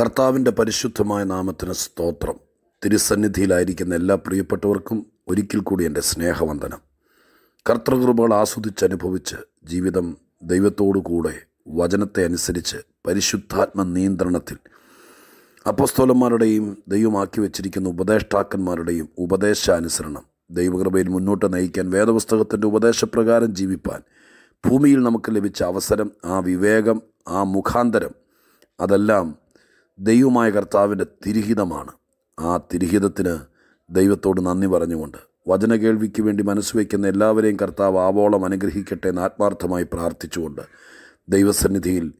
കർത്താവിന്റെ പരിശുദ്ധമായ നാമത്തിന് സ്തോത്രം. തിരുസന്നിധിയിലായിരിക്കുന്ന എല്ലാ പ്രിയപ്പെട്ടവർക്കും ഒരിക്കൽ കൂടി എന്റെ സ്നേഹവന്ദനം. കർത്തൃകൃപകൾ ആസ്വദിച്ചനുഭവിച്ച് ജീവിതം ദൈവത്തോടു കൂടെ വചനത്തെ അനുസരിച്ച് പരിശുദ്ധാത്മ നിയന്ത്രണത്തിൽ അപ്പസ്തോലന്മാരുടെയും ദൈവമാക്കി വെച്ചിരിക്കുന്ന ഉപദേഷ്ടാക്കന്മാരുടെയും ഉപദേശാനുസരണം ദൈവകൃപയിൽ മുന്നോട്ട് നയിക്കാൻ വേദപുസ്തകത്തിന്റെ ഉപദേശപ്രകാരം ജീവിപ്പാൻ ഭൂമിയിൽ നമുക്ക് ലഭിച്ച അവസരം ആ വിവേകം ആ മുഖാന്തരം അതെല്ലാം ദൈവമായ കർത്താവിന്റെ തിരിഹിതമാണ്. ആ തിരിഹിതത്തിന് ദൈവത്തോട് നന്ദി പറഞ്ഞുകൊണ്ട് വചന കേൾവിക്ക് വേണ്ടി മനസ്സ് വയ്ക്കുന്ന എല്ലാവരെയും കർത്താവ് ആവോളം അനുഗ്രഹിക്കട്ടെ എന്ന് ആത്മാർത്ഥമായി പ്രാർത്ഥിച്ചുകൊണ്ട് ദൈവസന്നിധിയിൽ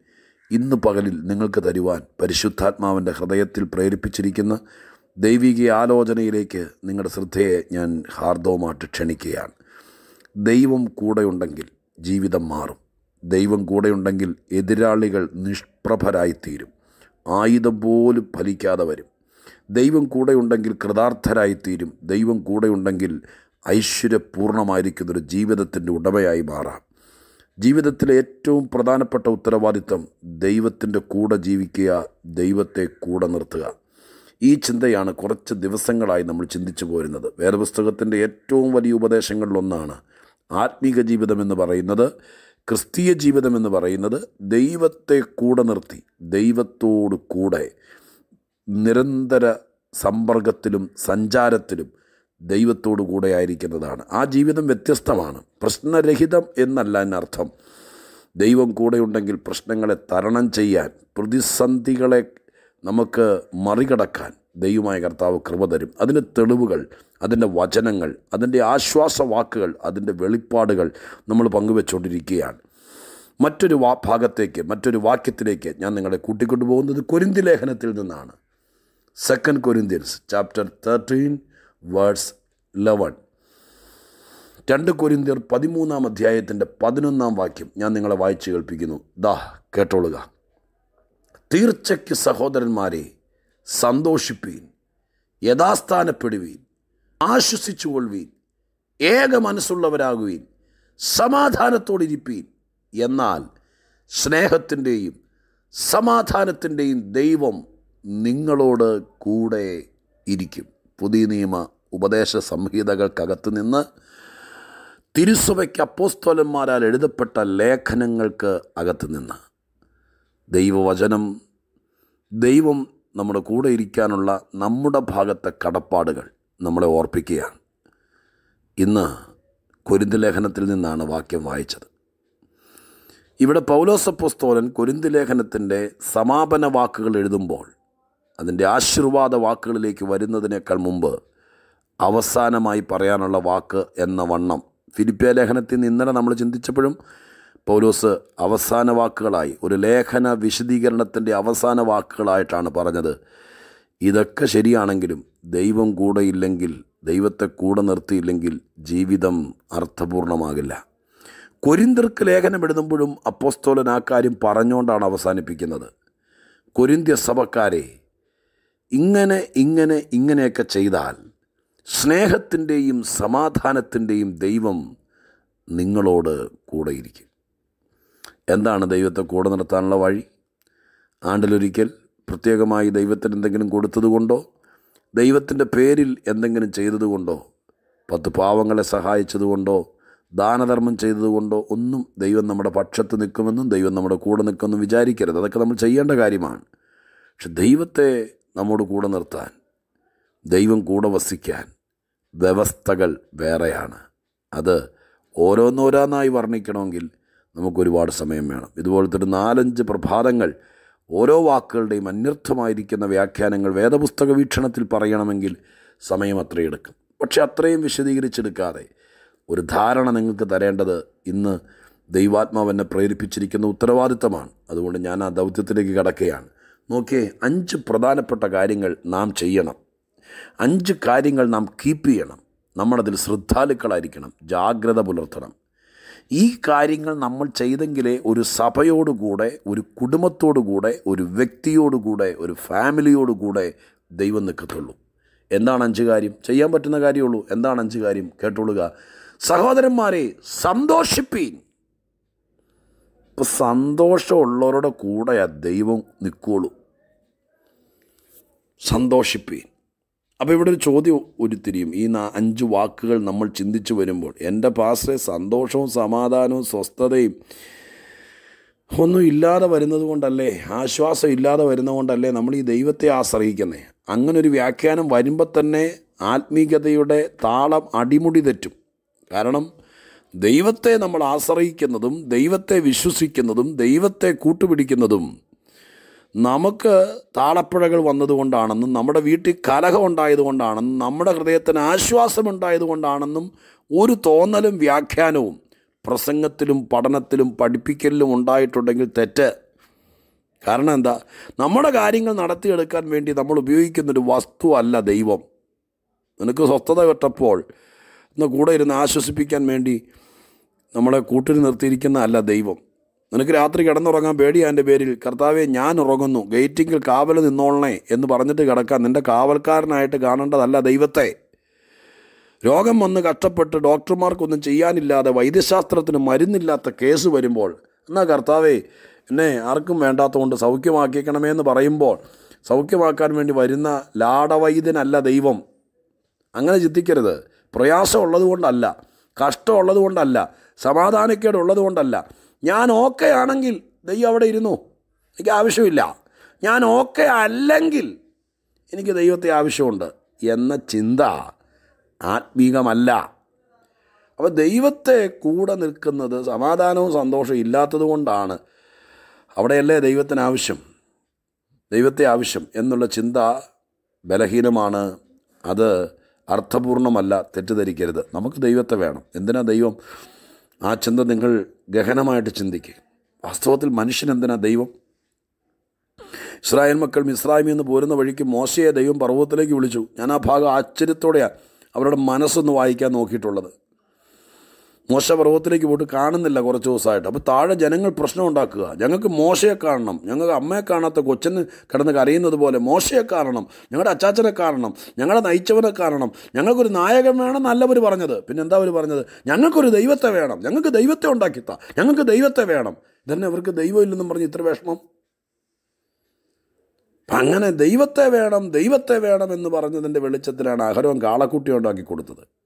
ഇന്ന് പകലിൽ നിങ്ങൾക്ക് തരുവാൻ പരിശുദ്ധാത്മാവിന്റെ ഹൃദയത്തിൽ പ്രേരിപ്പിച്ചിരിക്കുന്ന ദൈവിക ആലോചനയിലേക്ക് നിങ്ങളുടെ ശ്രദ്ധയെ ഞാൻ ഹാർദവുമായിട്ട് ക്ഷണിക്കുകയാണ്. ദൈവം കൂടെയുണ്ടെങ്കിൽ ജീവിതം മാറും. ദൈവം കൂടെയുണ്ടെങ്കിൽ എതിരാളികൾ നിഷ്പ്രഭരായിത്തീരും. ആയുധം പോലും ഫലിക്കാതെ വരും. ദൈവം കൂടെയുണ്ടെങ്കിൽ കൃതാർത്ഥരായിത്തീരും. ദൈവം കൂടെയുണ്ടെങ്കിൽ ഐശ്വര്യപൂർണമായിരിക്കുന്നൊരു ജീവിതത്തിന്റെ ഉടമയായി മാറാം. ജീവിതത്തിലെ ഏറ്റവും പ്രധാനപ്പെട്ട ഉത്തരവാദിത്തം ദൈവത്തിന്റെ കൂടെ ജീവിക്കുക ദൈവത്തെ കൂടെ നിർത്തുക. ഈ ചിന്തയാണ് കുറച്ച് ദിവസങ്ങളായി നമ്മൾ ചിന്തിച്ചു പോരുന്നത്. വേദപുസ്തകത്തിന്റെ ഏറ്റവും വലിയ ഉപദേശങ്ങളിലൊന്നാണ് ആത്മീക ജീവിതം എന്ന് പറയുന്നത്. ക്രിസ്തീയ ജീവിതം എന്ന് പറയുന്നത് ദൈവത്തെ കൂടെ നിർത്തി ദൈവത്തോട് കൂടെ നിരന്തര സമ്പർക്കത്തിലും സഞ്ചാരത്തിലും ദൈവത്തോടു കൂടെ ആയിരിക്കുന്നതാണ്. ആ ജീവിതം വ്യത്യസ്തമാണ്. പ്രശ്നരഹിതം എന്നല്ല എന്നർത്ഥം ദൈവം കൂടെയുണ്ടെങ്കിൽ പ്രശ്നങ്ങളെ തരണം ചെയ്യാൻ പ്രതിസന്ധികളെ നമുക്ക് മറികടക്കാൻ ദൈവമായ കർത്താവ് കൃപ തരും. അതിന്റെ തെളിവുകൾ അതിന്റെ വചനങ്ങൾ അതിന്റെ ആശ്വാസവാക്കുകൾ അതിന്റെ വെളിപ്പാടുകൾ നമ്മൾ പങ്കുവെച്ചുകൊണ്ടിരിക്കുകയാണ് മറ്റൊരു വാ ഭാഗത്തേക്ക് മറ്റൊരു വാക്യത്തിലേക്ക് ഞാൻ നിങ്ങളെ കൂട്ടിക്കൊണ്ടു പോകുന്നത് കൊരിന്തി ലേഖനത്തിൽ നിന്നാണ്. Second Corinthians chapter thirteen words eleven രണ്ട് കൊരിന്തിയർ പതിമൂന്നാം അധ്യായത്തിന്റെ പതിനൊന്നാം വാക്യം ഞാൻ നിങ്ങളെ വായിച്ചു കേൾപ്പിക്കുന്നു. ദാ കേട്ടോളുക. തീർച്ചയ്ക്ക് സഹോദരന്മാരെ സന്തോഷിപ്പീൻ യഥാസ്ഥാനപ്പെടുവീൻ ആശ്വസിച്ചുകൊള്ളുവീൻ ഏക മനസ്സുള്ളവരാകുവീൻ സമാധാനത്തോടിരിപ്പീൻ എന്നാൽ സ്നേഹത്തിന്റെയും സമാധാനത്തിന്റെയും ദൈവം നിങ്ങളോട് കൂടെ ഇരിക്കും. പുതിയ നിയമ ഉപദേശ സംഹിതകൾക്കകത്ത് നിന്ന് തിരുസഭയ്ക്ക് അപ്പോസ്തോലന്മാരാൽ എഴുതപ്പെട്ട ലേഖനങ്ങൾക്ക് അകത്ത് നിന്ന്. ദൈവവചനം ദൈവം നമ്മുടെ കൂടെ ഇരിക്കാനുള്ള നമ്മുടെ ഭാഗത്തെ കടപ്പാടുകൾ നമ്മളെ ഓർപ്പിക്കുകയാണ്. ഇന്ന് കുരുന്ത് ലേഖനത്തിൽ നിന്നാണ് വാക്യം വായിച്ചത്. ഇവിടെ പൗലോസപ്പോസ്തോലൻ കുരുന്ത് ലേഖനത്തിന്റെ സമാപന വാക്കുകൾ എഴുതുമ്പോൾ അതിന്റെ ആശീർവാദ വാക്കുകളിലേക്ക് വരുന്നതിനേക്കാൾ മുമ്പ് അവസാനമായി പറയാനുള്ള വാക്ക് എന്ന വണ്ണം ഫിലിപ്പിയ ലേഖനത്തിൽ നിന്ന് ഇന്നലെ നമ്മൾ ചിന്തിച്ചപ്പോഴും പൗലോസ് അവസാന വാക്കുകളായി ഒരു ലേഖന വിശദീകരണത്തിന്റെ അവസാന വാക്കുകളായിട്ടാണ് പറഞ്ഞത്. ഇതൊക്കെ ശരിയാണെങ്കിലും ദൈവം കൂടെ ഇല്ലെങ്കിൽ ദൈവത്തെ കൂടെ നിർത്തിയില്ലെങ്കിൽ ജീവിതം അർത്ഥപൂർണമാകില്ല. കൊരിന്തർക്ക് ലേഖനം എഴുതുമ്പോഴും അപ്പോസ്തോലൻ ആ കാര്യം പറഞ്ഞുകൊണ്ടാണ് അവസാനിപ്പിക്കുന്നത്. കൊരിന്ത്യ സഭക്കാരെ ഇങ്ങനെ ഇങ്ങനെ ഇങ്ങനെയൊക്കെ ചെയ്താൽ സ്നേഹത്തിന്റെയും സമാധാനത്തിന്റെയും ദൈവം നിങ്ങളോട് കൂടെയിരിക്കും. എന്താണ് ദൈവത്തെ കൂടെ നടത്താനുള്ള വഴി? ആണ്ടിലൊരിക്കൽ പ്രത്യേകമായി ദൈവത്തിന് എന്തെങ്കിലും കൊടുത്തതുകൊണ്ടോ? ദൈവത്തിന്റെ പേരിൽ എന്തെങ്കിലും ചെയ്തതുകൊണ്ടോ? പത്ത് പാവങ്ങളെ സഹായിച്ചതുകൊണ്ടോ? ദാനധർമ്മം ചെയ്തതുകൊണ്ടോ? ഒന്നും ദൈവം നമ്മുടെ പക്ഷത്ത് നിൽക്കുമെന്നും ദൈവം നമ്മുടെ കൂടെ നിൽക്കുമെന്നും വിചാരിക്കരുത്. അതൊക്കെ നമ്മൾ ചെയ്യേണ്ട കാര്യമാണ്. പക്ഷെ ദൈവത്തെ നമ്മോട് കൂടെ നിർത്താൻ ദൈവം കൂടെ വസിക്കാൻ വ്യവസ്ഥകൾ വേറെയാണ്. അത് ഓരോന്നോരോന്നായി വർണിക്കണമെങ്കിൽ നമുക്കൊരുപാട് സമയം വേണം. ഇതുപോലത്തെ ഒരു നാലഞ്ച് പ്രഭാതങ്ങൾ ഓരോ വാക്കുകളുടെയും അന്യർത്ഥമായിരിക്കുന്ന വ്യാഖ്യാനങ്ങൾ വേദപുസ്തക വീക്ഷണത്തിൽ പറയണമെങ്കിൽ സമയം അത്രയെടുക്കും പക്ഷെ അത്രയും വിശദീകരിച്ചെടുക്കാതെ ഒരു ധാരണ നിങ്ങൾക്ക് തരേണ്ടത് ഇന്ന് ദൈവാത്മാവ് എന്നെ പ്രേരിപ്പിച്ചിരിക്കുന്ന ഉത്തരവാദിത്തമാണ്. അതുകൊണ്ട് ഞാൻ ആ ദൗത്യത്തിലേക്ക് കടക്കുകയാണ്. നോക്കിയേ അഞ്ച് പ്രധാനപ്പെട്ട കാര്യങ്ങൾ നാം ചെയ്യണം. അഞ്ച് കാര്യങ്ങൾ നാം കീപ്പ് ചെയ്യണം. നമ്മളതിൽ ശ്രദ്ധാലുക്കളായിരിക്കണം. ജാഗ്രത പുലർത്തണം. ഈ കാര്യങ്ങൾ നമ്മൾ ചെയ്തെങ്കിലേ ഒരു സഭയോടുകൂടെ ഒരു കുടുംബത്തോടുകൂടെ ഒരു വ്യക്തിയോടുകൂടെ ഒരു ഫാമിലിയോടുകൂടെ ദൈവം നിൽക്കത്തുള്ളൂ. എന്താണ് അഞ്ച് കാര്യം? ചെയ്യാൻ പറ്റുന്ന കാര്യമുള്ളൂ. എന്താണ് അഞ്ച് കാര്യം? കേട്ടോളുക. സഹോദരന്മാരെ സന്തോഷിപ്പീൻ. ഇപ്പം സന്തോഷമുള്ളവരുടെ കൂടെയാണ് ദൈവം നിൽക്കുള്ളൂ. സന്തോഷിപ്പീൻ. അപ്പോൾ ഇവിടെ ഒരു ചോദ്യം ഉരുത്തിരിയും. ഈ അഞ്ച് വാക്കുകൾ നമ്മൾ ചിന്തിച്ചു വരുമ്പോൾ എന്റെ പാസ്റ്ററെ സന്തോഷവും സമാധാനവും സ്വസ്ഥതയും ഒന്നും ഇല്ലാതെ വരുന്നത് കൊണ്ടല്ലേ ആശ്വാസം ഇല്ലാതെ വരുന്നത് കൊണ്ടല്ലേ നമ്മൾ ഈ ദൈവത്തെ ആശ്രയിക്കുന്നത് അങ്ങനെ ഒരു വ്യാഖ്യാനം വരുമ്പോൾ തന്നെ ആത്മീയതയുടെ താളം അടിമുടി തെറ്റും. കാരണം ദൈവത്തെ നമ്മൾ ആശ്രയിക്കുന്നതും ദൈവത്തെ വിശ്വസിക്കുന്നതും ദൈവത്തെ കൂട്ടുപിടിക്കുന്നതും നമുക്ക് താളപ്പുഴകൾ വന്നതുകൊണ്ടാണെന്നും നമ്മുടെ വീട്ടിൽ കലഹം ഉണ്ടായതുകൊണ്ടാണെന്നും നമ്മുടെ ഹൃദയത്തിന് ആശ്വാസമുണ്ടായതുകൊണ്ടാണെന്നും ഒരു തോന്നലും വ്യാഖ്യാനവും പ്രസംഗത്തിലും പഠനത്തിലും പഠിപ്പിക്കലിലും ഉണ്ടായിട്ടുണ്ടെങ്കിൽ തെറ്റ്. കാരണം എന്താ? നമ്മുടെ കാര്യങ്ങൾ നടത്തിയെടുക്കാൻ വേണ്ടി നമ്മൾ ഉപയോഗിക്കുന്നൊരു വസ്തു അല്ല ദൈവം. നിനക്ക് സ്വസ്ഥത വിട്ടപ്പോൾ കൂടെ ഇരുന്ന് ആശ്വസിപ്പിക്കാൻ വേണ്ടി നമ്മളെ കൂട്ടിൽ നിർത്തിയിരിക്കുന്ന അല്ല ദൈവം. നിനക്ക് രാത്രി കിടന്നുറങ്ങാൻ പേടിയാ എന്റെ പേരിൽ. കർത്താവെ ഞാൻ ഉറങ്ങുന്നു. ഗേറ്റിങ്കിൽ കാവൽ നിന്നോളണേ എന്ന് പറഞ്ഞിട്ട് കിടക്കാൻ നിന്റെ കാവൽക്കാരനായിട്ട് കാണേണ്ടതല്ല ദൈവത്തെ. രോഗം വന്ന് കഷ്ടപ്പെട്ട് ഡോക്ടർമാർക്കൊന്നും ചെയ്യാനില്ലാതെ വൈദ്യശാസ്ത്രത്തിന് മരുന്നില്ലാത്ത കേസ് വരുമ്പോൾ എന്നാ കർത്താവെ എന്നെ ആർക്കും വേണ്ടാത്തതുകൊണ്ട് സൗഖ്യമാക്കിക്കണമേ എന്ന് പറയുമ്പോൾ സൗഖ്യമാക്കാൻ വേണ്ടി വരുന്ന ലാടവൈദ്യനല്ല ദൈവം. അങ്ങനെ ചിന്തിക്കരുത്. പ്രയാസം ഉള്ളതുകൊണ്ടല്ല കൊണ്ടല്ല കഷ്ടമുള്ളത് കൊണ്ടല്ല സമാധാനക്കേട് ഉള്ളത് കൊണ്ടല്ല ഞാൻ ഓക്കെ ആണെങ്കിൽ ദൈവം അവിടെ ഇരുന്നു. എനിക്ക് ആവശ്യമില്ല. ഞാൻ ഓക്കെ അല്ലെങ്കിൽ എനിക്ക് ദൈവത്തെ ആവശ്യമുണ്ട് എന്ന ചിന്ത ആത്മീകമല്ല. അപ്പോൾ ദൈവത്തെ കൂടെ നിൽക്കുന്നത് സമാധാനവും സന്തോഷവും ഇല്ലാത്തത് കൊണ്ടാണ് അവിടെയല്ലേ ദൈവത്തിന് ആവശ്യം? ദൈവത്തെ ആവശ്യം എന്നുള്ള ചിന്ത ബലഹീനമാണ്. അത് അർത്ഥപൂർണമല്ല തെറ്റിദ്ധരിക്കരുത്. നമുക്ക് ദൈവത്തെ വേണം. എന്തിനാ ദൈവം ആ ചിന്ത നിങ്ങൾ ഗഹനമായിട്ട് ചിന്തിക്കുക. വാസ്തവത്തിൽ മനുഷ്യൻ എന്തിനാ ദൈവം? ഇസ്രായേൽ മക്കൾ മിസ്രായ്മി നിന്ന് പോരുന്ന വഴിക്ക് മോശയെ ദൈവം പർവതത്തിലേക്ക് വിളിച്ചു. ഞാൻ ആ ഭാഗം ആശ്ചര്യത്തോടെയാണ് അവരുടെ മനസ്സൊന്ന് വായിക്കാൻ നോക്കിയിട്ടുള്ളത്. മോശ പർവതത്തിലേക്ക് പോയിട്ട് കാണുന്നില്ല കുറച്ച് ദിവസമായിട്ട്. അപ്പോൾ താഴെ ജനങ്ങൾ പ്രശ്നം ഉണ്ടാക്കുക. ഞങ്ങൾക്ക് മോശയെ കാണണം. ഞങ്ങൾക്ക് അമ്മയെ കാണാത്ത കൊച്ചന് കിടന്ന് കരയുന്നത് പോലെ മോശയെ കാണണം. ഞങ്ങളുടെ അച്ചാച്ചനെ കാണണം. ഞങ്ങളെ നയിച്ചവനെ കാണണം. ഞങ്ങൾക്കൊരു നായകൻ വേണം നല്ലവർ പറഞ്ഞത്. പിന്നെ എന്താ അവർ പറഞ്ഞത്? ഞങ്ങൾക്കൊരു ദൈവത്തെ വേണം. ഞങ്ങൾക്ക് ദൈവത്തെ ഉണ്ടാക്കിത്ത. ഞങ്ങൾക്ക് ദൈവത്തെ വേണം. ഇതന്നെ അവർക്ക് ദൈവം ഇല്ലെന്നും പറഞ്ഞ് ഇത്ര വിഷമം? അപ്പം അങ്ങനെ ദൈവത്തെ വേണം ദൈവത്തെ വേണം എന്ന് പറഞ്ഞതിന്റെ വെളിച്ചത്തിലാണ് അഹരോൻ കാളക്കുട്ടി ഉണ്ടാക്കി കൊടുത്തത്.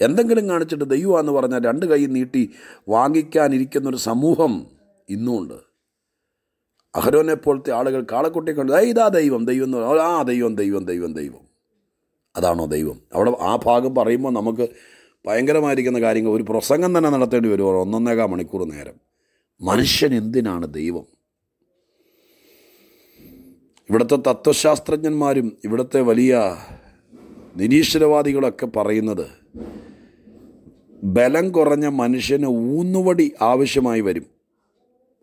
എന്തെങ്കിലും കാണിച്ചിട്ട് ദൈവമാണെന്ന് പറഞ്ഞാൽ രണ്ട് കൈ നീട്ടി വാങ്ങിക്കാനിരിക്കുന്നൊരു സമൂഹം ഇന്നുമുണ്ട്. അഹരോനെ പോലത്തെ ആളുകൾ കാളക്കുട്ടി കണ്ടു. "ഏയ് ഇതാ ദൈവം ദൈവം എന്ന് പറഞ്ഞു ആ ദൈവം ദൈവം ദൈവം ദൈവം. അതാണോ ദൈവം? അവിടെ ആ ഭാഗം പറയുമ്പോൾ നമുക്ക് ഭയങ്കരമായിരിക്കുന്ന കാര്യങ്ങൾ. ഒരു പ്രസംഗം തന്നെ നടത്തേണ്ടി വരും ഒരു ഒന്നൊന്നേകാൽ മണിക്കൂർ നേരം. മനുഷ്യൻ എന്തിനാണ് ദൈവം? ഇവിടുത്തെ തത്വശാസ്ത്രജ്ഞന്മാരും ഇവിടുത്തെ വലിയ നിരീശ്വരവാദികളൊക്കെ പറയുന്നത് ബലം കുറഞ്ഞ മനുഷ്യന് ഊന്നുവടി ആവശ്യമായി വരും.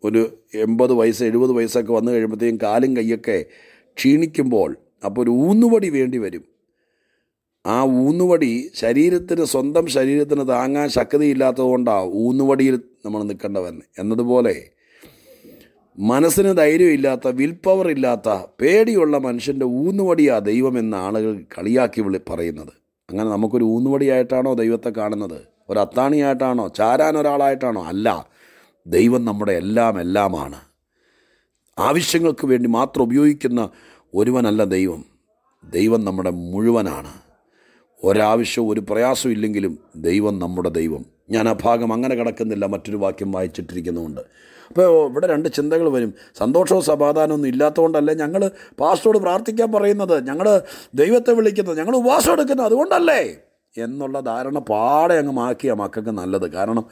ഒരു എൺപത് വയസ്സ് എഴുപത് വയസ്സൊക്കെ വന്നു കഴിയുമ്പോഴത്തേക്കും കാലും കൈയൊക്കെ ക്ഷീണിക്കുമ്പോൾ അപ്പോൾ ഒരു ഊന്നുവടി വേണ്ടി വരും. ആ ഊന്നുവടി ശരീരത്തിന് സ്വന്തം ശരീരത്തിന് താങ്ങാൻ ശക്തിയില്ലാത്തതുകൊണ്ടാണ് ഊന്നുവടിയിൽ നമ്മൾ നിൽക്കേണ്ടവൻ. എന്നതുപോലെ മനസ്സിന് ധൈര്യമില്ലാത്ത വിൽ പവർ ഇല്ലാത്ത പേടിയുള്ള മനുഷ്യന്റെ ഊന്നുവടിയാ ദൈവമെന്ന ആളുകൾ കളിയാക്കി വിളി പറയുന്നത്. അങ്ങനെ നമുക്കൊരു ഊന്നുവടിയായിട്ടാണോ ദൈവത്തെ കാണുന്നത്? ഒരു അത്താണിയായിട്ടാണോ ചാരാൻ ഒരാളായിട്ടാണോ അല്ല. ദൈവം നമ്മുടെ എല്ലാം എല്ലാമാണ്. ആവശ്യങ്ങൾക്ക് വേണ്ടി മാത്രം ഉപയോഗിക്കുന്ന ഒരുവനല്ല ദൈവം. ദൈവം നമ്മുടെ മുഴുവനാണ്. ഒരാവശ്യവും ഒരു പ്രയാസവും ഇല്ലെങ്കിലും ദൈവം നമ്മുടെ ദൈവം. ഞാൻ ആ ഭാഗം അങ്ങനെ കിടക്കുന്നില്ല മറ്റൊരു വാക്യം വായിച്ചിട്ടിരിക്കുന്നുണ്ട് അപ്പോൾ ഇവിടെ രണ്ട് ചിന്തകൾ വരും. സന്തോഷവും സമാധാനമൊന്നും ഇല്ലാത്തതുകൊണ്ടല്ലേ ഞങ്ങൾ പാസ്റ്റോട് പ്രാർത്ഥിക്കാൻ പറയുന്നത്? ഞങ്ങൾ ദൈവത്തെ വിളിക്കുന്നത് ഞങ്ങൾ ഉപവാസം എടുക്കുന്നത് അതുകൊണ്ടല്ലേ? എന്നുള്ള ധാരണ പാടെ അങ്ങ് മാക്കിയ മക്കൾക്ക് നല്ലത്. കാരണം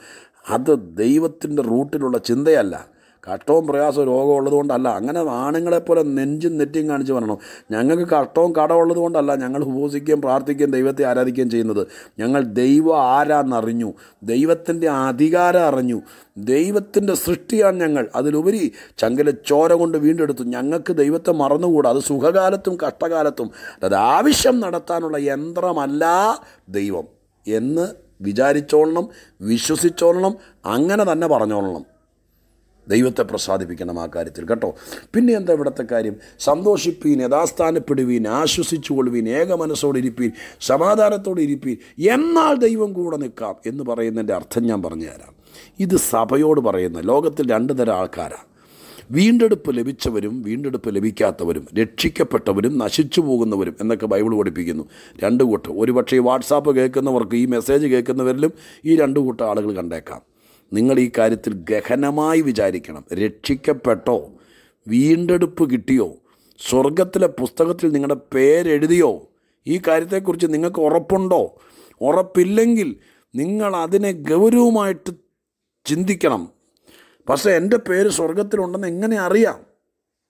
അത് ദൈവത്തിന്റെ റൂട്ടിലുള്ള ചിന്തയല്ല. കഷ്ടവും പ്രയാസവും രോഗം ഉള്ളതുകൊണ്ടല്ല അങ്ങനെ ആണുങ്ങളെപ്പോലെ നെഞ്ചും നെറ്റിയും കാണിച്ച് പറയണം ഞങ്ങൾക്ക് കഷ്ടവും കടമുള്ളത് കൊണ്ടല്ല ഞങ്ങൾ ഉപസിക്കുകയും പ്രാർത്ഥിക്കുകയും ദൈവത്തെ ആരാധിക്കുകയും ചെയ്യുന്നത്. ഞങ്ങൾ ദൈവം ആരാന്നറിഞ്ഞു. ദൈവത്തിന്റെ അധികാരം അറിഞ്ഞു. ദൈവത്തിന്റെ സൃഷ്ടിയാണ് ഞങ്ങൾ. അതിലുപരി ചങ്കല ചോര കൊണ്ട് വീണ്ടെടുത്തു. ഞങ്ങൾക്ക് ദൈവത്തെ മറന്നുകൂടാ. അത് സുഖകാലത്തും കഷ്ടകാലത്തും. അത് ആവശ്യം നടത്താനുള്ള യന്ത്രമല്ല ദൈവം എന്ന് വിചാരിച്ചോളണം വിശ്വസിച്ചോളണം അങ്ങനെ തന്നെ പറഞ്ഞോളണം. ദൈവത്തെ പ്രസാദിപ്പിക്കണം ആ കാര്യത്തിൽ കേട്ടോ? പിന്നെ എന്താ ഇവിടുത്തെ കാര്യം? സന്തോഷിപ്പീൻ യഥാസ്ഥാനപ്പെടുവീൻ ആശ്വസിച്ചുകൊള്ളുവീൻ ഏക മനസ്സോടെ ഇരിപ്പീൻ സമാധാനത്തോടെ ഇരിപ്പീൻ എന്നാൽ ദൈവം കൂടെ നിൽക്കാം എന്ന് പറയുന്നതിന്റെ അർത്ഥം ഞാൻ പറഞ്ഞു തരാം. ഇത് സഭയോട് പറയുന്ന ലോകത്തിൽ രണ്ട് തരം ആൾക്കാരാണ് വീണ്ടെടുപ്പ് ലഭിച്ചവരും വീണ്ടെടുപ്പ് ലഭിക്കാത്തവരും രക്ഷിക്കപ്പെട്ടവരും നശിച്ചു പോകുന്നവരും എന്നൊക്കെ ബൈബിൾ പഠിപ്പിക്കുന്നു. രണ്ട് കൂട്ടം. ഒരുപക്ഷെ വാട്സാപ്പ് കേൾക്കുന്നവർക്ക് ഈ മെസ്സേജ് കേൾക്കുന്നവരിലും ഈ രണ്ട് കൂട്ടം ആളുകൾ കണ്ടേക്കാം. നിങ്ങൾ ഈ കാര്യത്തിൽ ഗഹനമായി വിചാരിക്കണം. രക്ഷിക്കപ്പെട്ടോ? വീണ്ടെടുപ്പ് കിട്ടിയോ? സ്വർഗത്തിലെ പുസ്തകത്തിൽ നിങ്ങളുടെ പേരെഴുതിയോ? ഈ കാര്യത്തെക്കുറിച്ച് നിങ്ങൾക്ക് ഉറപ്പുണ്ടോ? ഉറപ്പില്ലെങ്കിൽ നിങ്ങൾ അതിനെ ഗൗരവമായിട്ട് ചിന്തിക്കണം. പക്ഷേ എന്റെ പേര് സ്വർഗത്തിലുണ്ടെന്ന് എങ്ങനെ അറിയാം?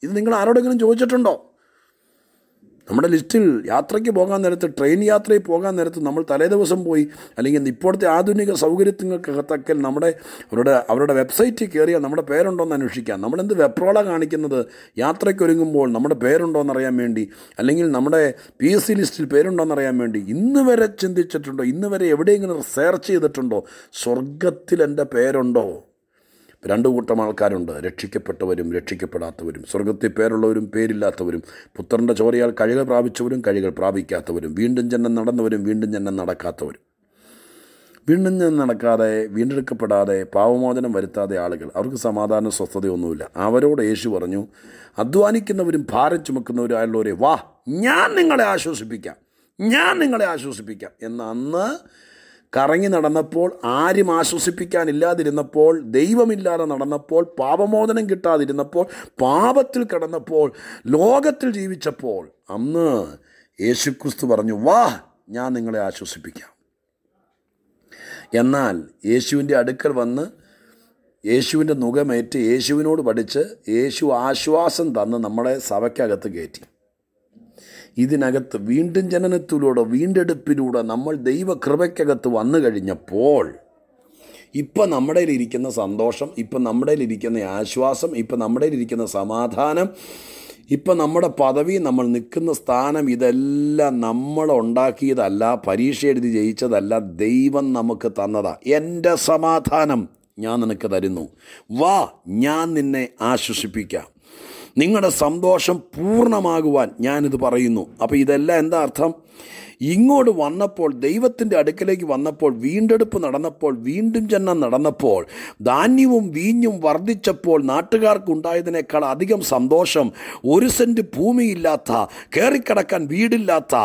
ഇത് നിങ്ങൾ ആരോടെങ്കിലും ചോദിച്ചിട്ടുണ്ടോ? നമ്മുടെ ലിസ്റ്റിൽ യാത്രയ്ക്ക് പോകാൻ നേരത്ത് ട്രെയിൻ യാത്രയിൽ പോകാൻ നേരത്ത് നമ്മൾ തലേ ദിവസം പോയി അല്ലെങ്കിൽ ഇപ്പോഴത്തെ ആധുനിക സൗകര്യത്തിനകത്തക്കൽ നമ്മുടെ അവരുടെ അവരുടെ വെബ്സൈറ്റിൽ കയറിയാൽ നമ്മുടെ പേരുണ്ടോ എന്ന് അന്വേഷിക്കാം. നമ്മളെന്ത് വെപ്രോള കാണിക്കുന്നത്? യാത്രയ്ക്കൊരുങ്ങുമ്പോൾ നമ്മുടെ പേരുണ്ടോ എന്നറിയാൻ വേണ്ടി അല്ലെങ്കിൽ നമ്മുടെ പി എസ് സി ലിസ്റ്റിൽ പേരുണ്ടോ എന്നറിയാൻ വേണ്ടി ഇന്ന് വരെ ചിന്തിച്ചിട്ടുണ്ടോ? ഇന്ന് വരെ എവിടെയെങ്കിലും സെർച്ച് ചെയ്തിട്ടുണ്ടോ? സ്വർഗത്തിൽ എന്റെ പേരുണ്ടോ? രണ്ട് കൂട്ടം ആൾക്കാരുണ്ട്. രക്ഷിക്കപ്പെട്ടവരും രക്ഷിക്കപ്പെടാത്തവരും സ്വർഗത്തിൽ പേരുള്ളവരും പേരില്ലാത്തവരും പുത്രന്റെ ചോരയാൽ കഴികൾ പ്രാപിച്ചവരും കഴികൾ പ്രാപിക്കാത്തവരും വീണ്ടും ജന്മം നടന്നവരും വീണ്ടും ജന്മം നടക്കാത്തവരും. വീണ്ടും ജന്മം നടക്കാതെ വീണ്ടെടുക്കപ്പെടാതെ പാവമോചനം വരുത്താതെ ആളുകൾ അവർക്ക് സമാധാന സ്വസ്ഥതയൊന്നുമില്ല. അവരോട് യേശു പറഞ്ഞു അധ്വാനിക്കുന്നവരും ഭാരം ചുമക്കുന്നവരായുള്ളവരെ വാ ഞാൻ നിങ്ങളെ ആശ്വസിപ്പിക്കാം. ഞാൻ നിങ്ങളെ ആശ്വസിപ്പിക്കാം. എന്ന് അന്ന് കറങ്ങി നടന്നപ്പോൾ ആരും ആശ്വസിപ്പിക്കാനില്ലാതിരുന്നപ്പോൾ ദൈവമില്ലാതെ നടന്നപ്പോൾ പാപമോചനം കിട്ടാതിരുന്നപ്പോൾ പാപത്തിൽ കിടന്നപ്പോൾ ലോകത്തിൽ ജീവിച്ചപ്പോൾ അന്ന് യേശുക്രിസ്തു പറഞ്ഞു വാ ഞാൻ നിങ്ങളെ ആശ്വസിപ്പിക്കാം. എന്നാൽ യേശുവിന്റെ അടുക്കൽ വന്ന് യേശുവിന്റെ മുഖമേറ്റ് യേശുവിനോട് പഠിച്ച് യേശു ആശ്വാസം തന്ന് നമ്മളെ സഭയ്ക്കകത്ത് കയറ്റി. ഇതിനകത്ത് വീണ്ടും ജനനത്തിലൂടെ വീണ്ടെടുപ്പിലൂടെ നമ്മൾ ദൈവകൃപയ്ക്കകത്ത് വന്നു കഴിഞ്ഞപ്പോൾ ഇപ്പം നമ്മുടെ ഇരിക്കുന്ന സന്തോഷം ഇപ്പം നമ്മുടെ ഇരിക്കുന്ന ആശ്വാസം ഇപ്പം നമ്മുടെ ഇരിക്കുന്ന സമാധാനം ഇപ്പം നമ്മുടെ പദവി നമ്മൾ നിൽക്കുന്ന സ്ഥാനം ഇതെല്ലാം നമ്മൾ ഉണ്ടാക്കിയതല്ല പരീക്ഷ എഴുതി ജയിച്ചതല്ല ദൈവം നമുക്ക് തന്നതാ. എന്റെ സമാധാനം ഞാൻ നിനക്ക് തരുന്നു. വാ ഞാൻ നിന്നെ ആശ്വസിപ്പിക്കാം. നിങ്ങളുടെ സന്തോഷം പൂർണമാകുവാൻ ഞാനിത് പറയുന്നു. അപ്പോൾ ഇതെല്ലാം എന്താ അർത്ഥം? ഇങ്ങോട്ട് വന്നപ്പോൾ ദൈവത്തിന്റെ അടുക്കലേക്ക് വന്നപ്പോൾ വീണ്ടെടുപ്പ് നടന്നപ്പോൾ വീണ്ടും ജന്മം നടന്നപ്പോൾ ധാന്യവും വീഞ്ഞും വർദ്ധിച്ചപ്പോൾ നാട്ടുകാർക്കുണ്ടായതിനേക്കാൾ അധികം സന്തോഷം ഒരു സെന്റ് ഭൂമിയില്ലാത്ത കയറിക്കിടക്കാൻ വീടില്ലാത്ത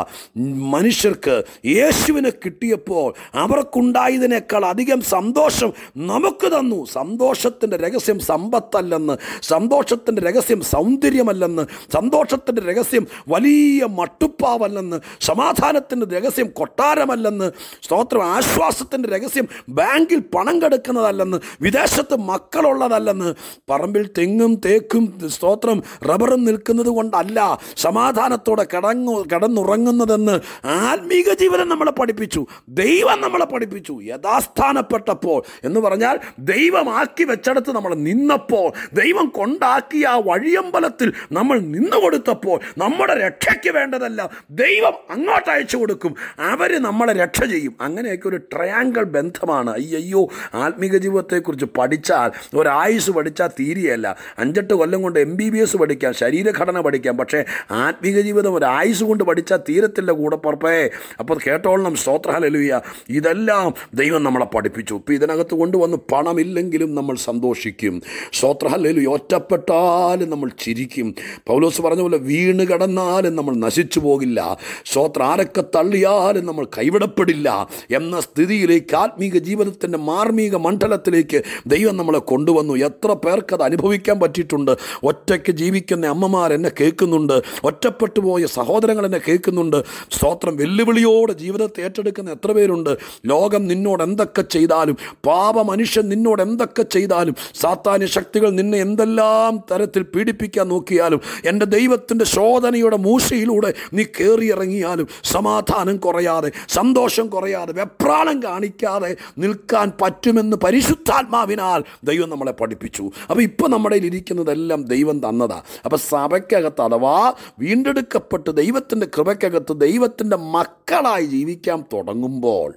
മനുഷ്യർക്ക് യേശുവിനെ കിട്ടിയപ്പോൾ അവർക്കുണ്ടായതിനേക്കാൾ അധികം സന്തോഷം നമുക്ക് തന്നു. സന്തോഷത്തിന്റെ രഹസ്യം സമ്പത്തല്ലെന്ന് സന്തോഷത്തിന്റെ രഹസ്യം സൗന്ദര്യമല്ലെന്ന് സന്തോഷത്തിന്റെ രഹസ്യം വലിയ മട്ടുപ്പാവല്ലെന്ന് സമാധാനത്തിന്റെ രഹസ്യം കൊട്ടാരമല്ലെന്ന് സ്തോത്രം ആശ്വാസത്തിന്റെ രഹസ്യം ബാങ്കിൽ പണം കെടുക്കുന്നതല്ലെന്ന് വിദേശത്ത് മക്കളുള്ളതല്ലെന്ന് പറമ്പിൽ തെങ്ങും തേക്കും സ്തോത്രം റബ്ബറും നിൽക്കുന്നത് കൊണ്ടല്ല സമാധാനത്തോടെ കിടങ്ങു കിടന്നുറങ്ങുന്നതെന്ന് ആത്മീക ജീവിതം നമ്മളെ പഠിപ്പിച്ചു ദൈവം നമ്മളെ പഠിപ്പിച്ചു യഥാസ്ഥാനപ്പെട്ടപ്പോൾ എന്ന് പറഞ്ഞാൽ ദൈവമാക്കി വെച്ചെടുത്ത് നമ്മൾ നിന്നപ്പോൾ ദൈവം കൊണ്ടാക്കിയ ആ വഴിയമ്പലത്തിൽ നമ്മൾ നിന്നു കൊടുത്തപ്പോൾ നമ്മുടെ രക്ഷയ്ക്ക് വേണ്ടതല്ല ദൈവം അങ്ങോട്ട് അയച്ചു കൊടുക്കും. അവർ നമ്മളെ രക്ഷ ചെയ്യും. അങ്ങനെയൊക്കെ ഒരു ട്രയാങ്കിൾ ബന്ധമാണ്. അയ്യോ ആത്മീക ജീവിതത്തെക്കുറിച്ച് പഠിച്ചാൽ ഒരായുസ് പഠിച്ചാൽ തീരെയല്ല. അഞ്ചെട്ട് കൊല്ലം കൊണ്ട് എം ബി ബി എസ് പഠിക്കാം ശരീരഘടന പഠിക്കാം. പക്ഷേ ആത്മീക ജീവിതം ഒരായുസ് കൊണ്ട് പഠിച്ചാൽ തീരത്തില്ല കൂടെ പുറപ്പേ അപ്പോൾ കേട്ടോളണം സ്തോത്രഹലലുയ ഇതെല്ലാം ദൈവം നമ്മളെ പഠിപ്പിച്ചു. ഇപ്പം ഇതിനകത്ത് കൊണ്ടുവന്ന് പണമില്ലെങ്കിലും നമ്മൾ സന്തോഷിക്കും. സ്തോത്രഹലലു ഒറ്റപ്പെട്ടാലും നമ്മൾ ചിരിക്കും. പൗലോസ് പറഞ്ഞ പോലെ വീണ് കിടന്നാലും നമ്മൾ നശിച്ചു പോകില്ല. സ്തോത്ര ആരൊക്കെ തള്ളിയാലും നമ്മൾ കൈവിടപ്പെടില്ല എന്ന സ്ഥിതിയിലേക്ക് ആത്മീക ജീവിതത്തിന്റെ മാർമീക മണ്ഡലത്തിലേക്ക് ദൈവം നമ്മളെ കൊണ്ടുവന്നു. എത്ര പേർക്ക് അത് അനുഭവിക്കാൻ പറ്റിയിട്ടുണ്ട്. ഒറ്റയ്ക്ക് ജീവിക്കുന്ന അമ്മമാർ എന്നെ കേൾക്കുന്നുണ്ട്. ഒറ്റപ്പെട്ടു പോയ സഹോദരങ്ങൾ എന്നെ കേൾക്കുന്നുണ്ട്. സ്തോത്രം വെല്ലുവിളിയോടെ ജീവിതത്തെ ഏറ്റെടുക്കുന്ന എത്ര പേരുണ്ട്. ലോകം നിന്നോട് എന്തൊക്കെ ചെയ്താലും പാപ മനുഷ്യൻ നിന്നോട് എന്തൊക്കെ ചെയ്താലും സാത്താന്യ ശക്തികൾ നിന്നെ എന്തെല്ലാം തരത്തിൽ പീഡിപ്പിക്കാൻ നോക്കിയാലും എന്റെ ദൈവത്തിന്റെ ശോധനയുടെ മൂശയിലൂടെ നീ കയറിയിറങ്ങിയാലും സമാധാനം കുറയാതെ സന്തോഷം കുറയാതെ വെപ്രാളം കാണിക്കാതെ നിൽക്കാൻ പറ്റുമെന്ന് പരിശുദ്ധാത്മാവിനാൽ ദൈവം നമ്മളെ പഠിപ്പിച്ചു. അപ്പോൾ ഇപ്പോൾ നമ്മുടെ ഇരിക്കുന്നതെല്ലാം ദൈവം തന്നതാണ് അപ്പോൾ സഭയ്ക്കകത്ത് അഥവാ വീണ്ടെടുക്കപ്പെട്ട് ദൈവത്തിന്റെ കൃപയ്ക്കകത്ത് ദൈവത്തിന്റെ മക്കളായി ജീവിക്കാൻ തുടങ്ങുമ്പോൾ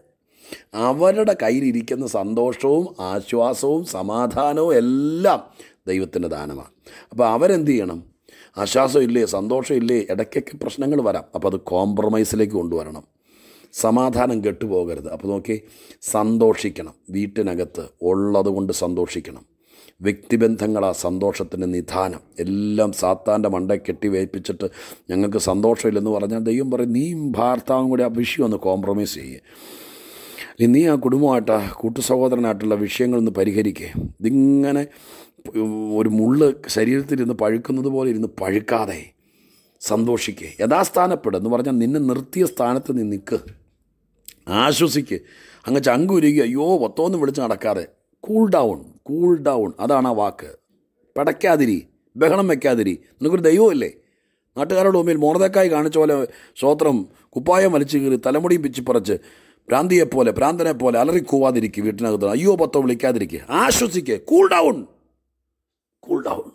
അവരുടെ കയ്യിലിരിക്കുന്ന സന്തോഷവും ആശ്വാസവും സമാധാനവും എല്ലാം ദൈവത്തിന്റെ ദാനമാണ് അപ്പോൾ അവരെന്ത് ചെയ്യണം? ആശ്വാസം സന്തോഷമില്ലേ ഇടയ്ക്കൊക്കെ പ്രശ്നങ്ങൾ വരാം. അപ്പോൾ അത് കോംപ്രമൈസിലേക്ക് കൊണ്ടുവരണം. സമാധാനം കെട്ടുപോകരുത്. അപ്പോൾ നോക്കി സന്തോഷിക്കണം. വീട്ടിനകത്ത് ഉള്ളതുകൊണ്ട് സന്തോഷിക്കണം. വ്യക്തിബന്ധങ്ങളാ സന്തോഷത്തിന്റെ നിധാനം. എല്ലാം സാത്താന്റെ മണ്ട കെട്ടി വേപ്പിച്ചിട്ട് ഞങ്ങൾക്ക് സന്തോഷമില്ലെന്ന് പറഞ്ഞാൽ ദൈവം പറയും നീയും ഭാർത്താവും കൂടി ആ വിഷയം ഒന്ന് കോംപ്രമൈസ് ചെയ്യുക നീ ആ കുടുംബമായിട്ട് കൂട്ടുസഹോദരനായിട്ടുള്ള വിഷയങ്ങളൊന്ന് പരിഹരിക്കുക ഇതിങ്ങനെ ഒരു മുള്ള് ശരീരത്തിലിരുന്ന് പഴുക്കുന്നത് പോലെ ഇരുന്ന് പഴുക്കാതെ സന്തോഷിക്കുക യഥാസ്ഥാനപ്പെടുക എന്ന് പറഞ്ഞാൽ നിന്നെ നിർത്തിയ സ്ഥാനത്ത് നീ നിൽക്ക് ആശ്വസിക്ക്. അങ്ങ് ചങ്കുരുകി അയ്യോ ഒത്തോന്ന് വിളിച്ച് നടക്കാതെ. കൂൾ ഡൗൺ കൂൾ ഡൗൺ അതാണ് ആ വാക്ക്. പടയ്ക്കാതിരി ബഹളം വയ്ക്കാതിരി നിനക്കൊരു ദൈവമല്ലേ? നാട്ടുകാരുടെ മുമ്പിൽ മോർദക്കായി കാണിച്ച പോലെ സ്വോത്രം കുപ്പായം വലിച്ചു കീറി തലമുടിയും പിച്ചിപ്പറച്ച് ഭ്രാന്തിയെപ്പോലെ ഭ്രാന്തനെ പോലെ അലറിക്കൂവാതിരിക്കുക വീട്ടിനകത്ത്. അയ്യോ പത്തോ വിളിക്കാതിരിക്കുക ആശ്വസിക്കുക കൂൾ ഡൗൺ കൂൾ ഡൗൺ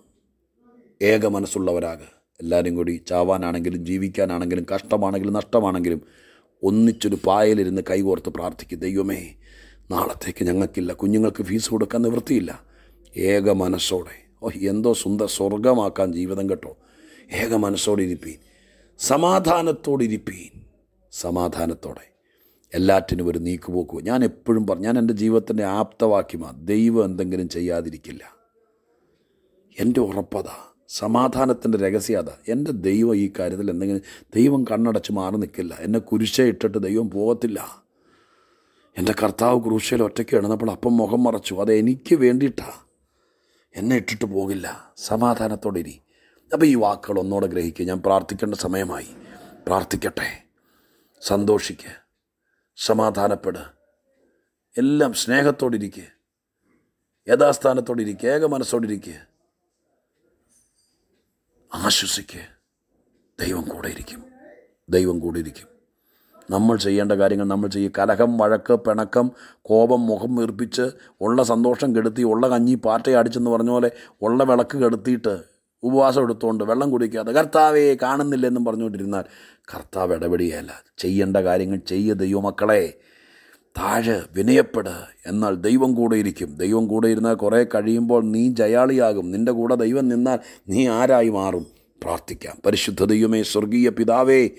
ഏക മനസ്സുള്ളവരാകുക എല്ലാവരും കൂടി ചാവാനാണെങ്കിലും ജീവിക്കാനാണെങ്കിലും കഷ്ടമാണെങ്കിലും നഷ്ടമാണെങ്കിലും ഒന്നിച്ചൊരു പായലിരുന്ന് കൈകോർത്ത് പ്രാർത്ഥിക്കും. ദൈവമേ നാളത്തേക്ക് ഞങ്ങൾക്കില്ല. കുഞ്ഞുങ്ങൾക്ക് ഫീസ് കൊടുക്കാൻ നിവൃത്തിയില്ല. ഏക മനസ്സോടെ. ഓ എന്തോ സുന്ദര സ്വർഗമാക്കാൻ ജീവിതം കേട്ടോ. ഏക മനസ്സോടെ ഇരിപ്പീൻ. സമാധാനത്തോടെ ഇരിപ്പീൻ. സമാധാനത്തോടെ. എല്ലാറ്റിനും ഒരു നീക്കുപോക്കു. ഞാൻ എപ്പോഴും പറഞ്ഞു ഞാൻ എന്റെ ജീവിതത്തിന്റെ ആപ്തവാക്യമാണ് ദൈവം എന്തെങ്കിലും ചെയ്യാതിരിക്കില്ല. എന്റെ ഉറപ്പതാ. സമാധാനത്തിന്റെ രഹസ്യം അതാ എന്റെ ദൈവം ഈ കാര്യത്തിൽ എന്തെങ്കിലും ദൈവം കണ്ണടച്ച് മാറി നിൽക്കില്ല. എന്നെ കുരിശേ ഇട്ടിട്ട് ദൈവം പോകത്തില്ല. എന്റെ കർത്താവ് ക്രൂശയിൽ ഒറ്റയ്ക്ക് കിടന്നപ്പോൾ അപ്പം മുഖം മറച്ചു. അത് എനിക്ക് വേണ്ടിയിട്ടാണ് എന്നെ ഇട്ടിട്ട് പോകില്ല. സമാധാനത്തോടെ ഇരി. അപ്പോൾ ഈ വാക്കുകൾ ഒന്നുകൂടെ ഗ്രഹിക്കുക ഞാൻ പ്രാർത്ഥിക്കേണ്ട സമയമായി. പ്രാർത്ഥിക്കട്ടെ. സന്തോഷിക്കുക സമാധാനപ്പെട്. എല്ലാം സ്നേഹത്തോടിരിക്കുക യഥാസ്ഥാനത്തോടിരിക്കുക ഏക മനസ്സോടിരിക്കുക ആശ്വസിക്കുക ദൈവം കൂടെ ഇരിക്കും. ദൈവം കൂടെ ഇരിക്കും. നമ്മൾ ചെയ്യേണ്ട കാര്യങ്ങൾ നമ്മൾ ചെയ്യും. കലഹം വഴക്ക് പിണക്കം കോപം മുഖം വീർപ്പിച്ച് ഉള്ള സന്തോഷം കെടുത്തി ഉള്ള കഞ്ഞി പാറ്റ അടിച്ചെന്ന് പറഞ്ഞ പോലെ ഉള്ള വിളക്ക് കെടുത്തിയിട്ട് ഉപവാസം എടുത്തുകൊണ്ട് വെള്ളം കുടിക്കാതെ കർത്താവേ കാണുന്നില്ലെന്നും പറഞ്ഞുകൊണ്ടിരുന്നാൽ കർത്താവ് ഇടപെടുകയല്ല. ചെയ്യേണ്ട കാര്യങ്ങൾ ചെയ്യ ദൈവമക്കളെ. താഴെ വിനയപ്പെട് എന്നാൽ ദൈവം കൂടെ ഇരിക്കും. ദൈവം കൂടെ ഇരുന്നാൽ കുറേ കഴിയുമ്പോൾ നീ ജയാളിയാകും. നിന്റെ കൂടെ ദൈവം നിന്നാൽ നീ ആരായി മാറും? പ്രാർത്ഥിക്കാം. പരിശുദ്ധ ദൈവമേ സ്വർഗീയ പിതാവേ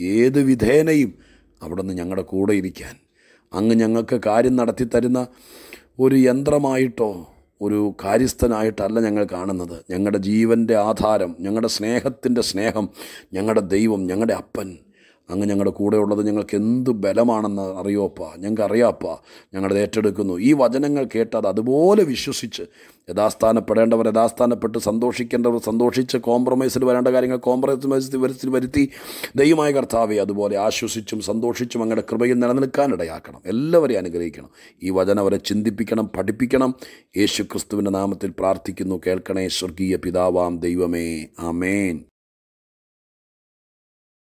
ഏത് വിധേനയും അവിടെ നിന്ന് ഞങ്ങളുടെ കൂടെ ഇരിക്കാൻ. അങ്ങ് ഞങ്ങൾക്ക് കാര്യം നടത്തി തരുന്ന ഒരു യന്ത്രമായിട്ടോ ഒരു കാര്യസ്ഥനായിട്ടല്ല ഞങ്ങൾ കാണുന്നത്. ഞങ്ങളുടെ ജീവന്റെ ആധാരം ഞങ്ങളുടെ സ്നേഹത്തിന്റെ സ്നേഹം ഞങ്ങളുടെ ദൈവം ഞങ്ങളുടെ അപ്പൻ അങ്ങ് ഞങ്ങളുടെ കൂടെ ഉള്ളത് ഞങ്ങൾക്ക് എന്ത് ബലമാണെന്ന് അറിയോപ്പാ ഞങ്ങൾക്ക് അറിയാപ്പാ ഞങ്ങളത് ഏറ്റെടുക്കുന്നു. ഈ വചനങ്ങൾ കേട്ടാൽ അതുപോലെ വിശ്വസിച്ച് യഥാസ്ഥാനപ്പെടേണ്ടവർ യഥാസ്ഥാനപ്പെട്ട് സന്തോഷിക്കേണ്ടവർ സന്തോഷിച്ച് കോംപ്രമൈസിൽ വരേണ്ട കാര്യങ്ങൾ കോംപ്രമൈസ് വരുത്തി വരുത്തി ദൈവമായ കർത്താവെ അതുപോലെ ആശ്വസിച്ചും സന്തോഷിച്ചും അങ്ങയുടെ കൃപയിൽ നിലനിൽക്കാനിടയാക്കണം. എല്ലാവരെയും അനുഗ്രഹിക്കണം. ഈ വചനം അവരെ ചിന്തിപ്പിക്കണം പഠിപ്പിക്കണം. യേശു ക്രിസ്തുവിന്റെ നാമത്തിൽ പ്രാർത്ഥിക്കുന്നു. കേൾക്കണേ സ്വർഗീയ പിതാവാം ദൈവമേ. ആമേൻ.